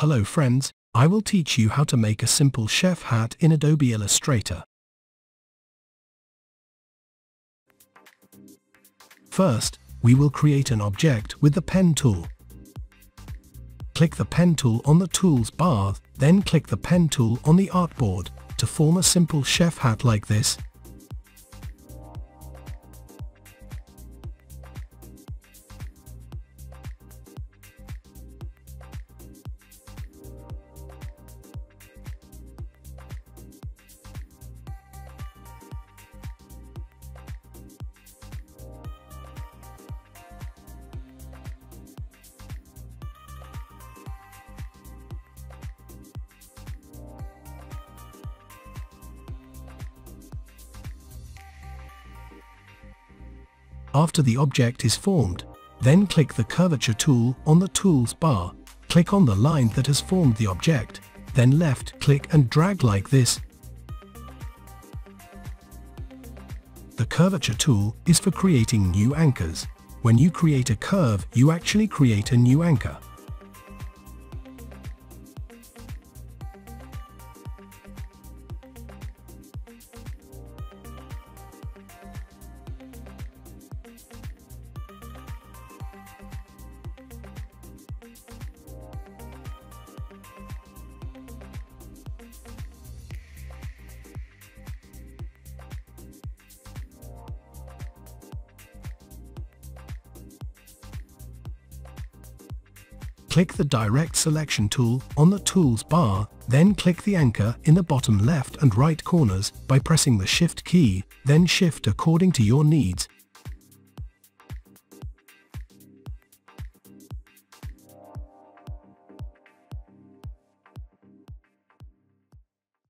Hello friends, I will teach you how to make a simple chef hat in Adobe Illustrator. First, we will create an object with the pen tool. Click the pen tool on the tools bar, then click the pen tool on the artboard to form a simple chef hat like this. After the object is formed, then click the curvature tool on the tools bar. Click on the line that has formed the object, then left click and drag like this. The curvature tool is for creating new anchors. When you create a curve, you actually create a new anchor. Click the Direct Selection tool on the Tools bar, then click the anchor in the bottom left and right corners by pressing the Shift key, then shift according to your needs